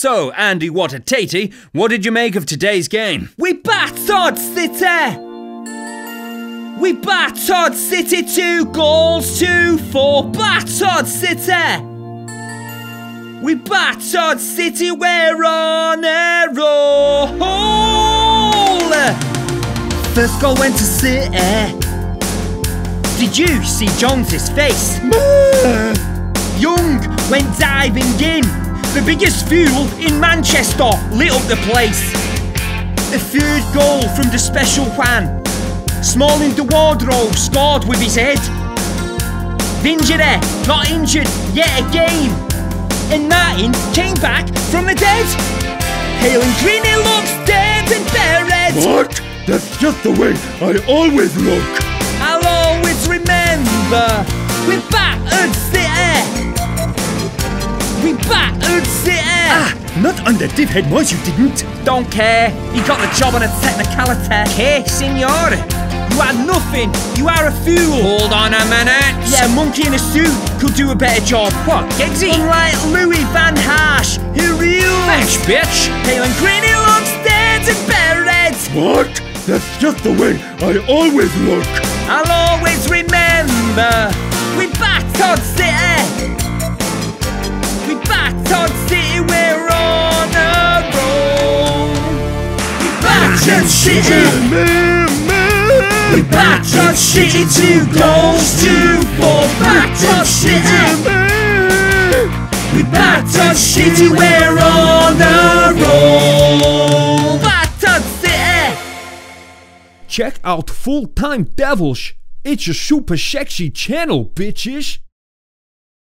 So, Andy what a tatey, what did you make of today's game? We battered City! We battered City two goals to four. Battered City! We battered City, we're on a roll! First goal went to City. Did you see Jones's face? Young went diving in. The biggest fool in Manchester lit up the place. The third goal from the special Juan. Smalling the wardrobe scored with his head. Vingery got injured yet again. And Martin came back from the dead. Pellegrini looks dead and buried. What? That's just the way I always look. I'll always remember We're battered. We battered City. Ah, not under Div Head Moyes, you didn't. Don't care. You got the job on a technicality. Que signore? You are nothing. You are a fool. Hold on a minute. Yeah, a monkey in a suit could do a better job. What, Giggsy? Unlike Louis Van Harsh, who real? Thanks, bitch. Pellegrini looks dead and buried. What? That's just the way I always look. I'll always remember we battered City. City. We battered City, two goals to four. City. We battered City, we're on a roll. City. Check out Full Time Devils. It's a super sexy channel, bitches.